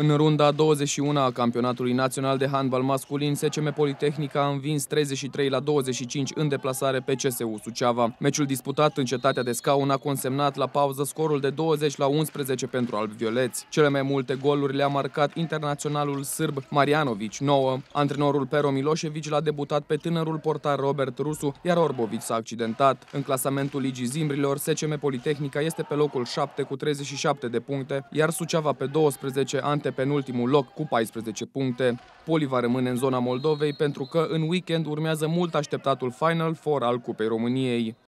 În runda 21 a campionatului național de handbal masculin, SCM Politehnica a învins 33 la 25 în deplasare pe CSU Suceava. Meciul disputat în cetatea de scaun a consemnat la pauză scorul de 20 la 11 pentru alb-violeți. Cele mai multe goluri le-a marcat internaționalul sârb Marianovici, 9. Antrenorul Pero Milosevic l-a debutat pe tânărul portar Robert Rusu, iar Orbovici s-a accidentat. În clasamentul Ligii Zimbrilor, SCM Politehnica este pe locul 7 cu 37 de puncte, iar Suceava pe 12 ante pe penultimul loc cu 14 puncte. Poli va rămâne în zona Moldovei pentru că în weekend urmează mult așteptatul Final Four al Cupei României.